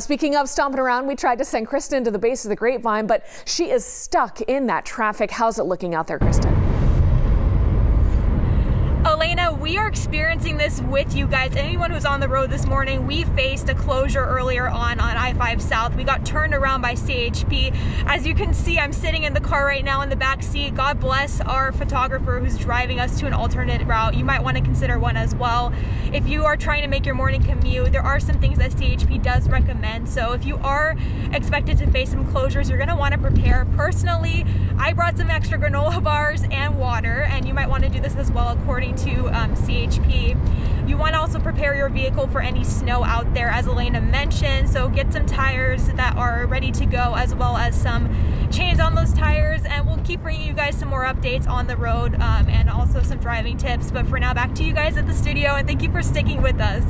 Uh, speaking of stomping around, we tried to send Kristin to the base of the grapevine, but she is stuck in that traffic. How's it looking out there, Kristin? We are experiencing this with you guys. Anyone who's on the road this morning, we faced a closure earlier on on I-5 South. We got turned around by CHP. As you can see, I'm sitting in the car right now in the back seat. God bless our photographer who's driving us to an alternate route. You might want to consider one as well. If you are trying to make your morning commute, there are some things that CHP does recommend. So if you are expected to face some closures, you're going to want to prepare. Personally, I brought some extra granola bars and water, and you might do this as well according to um, CHP. You want to also prepare your vehicle for any snow out there, as Elena mentioned. So get some tires that are ready to go, as well as some chains on those tires. And we'll keep bringing you guys some more updates on the road um, and also some driving tips. But for now, back to you guys at the studio, and thank you for sticking with us.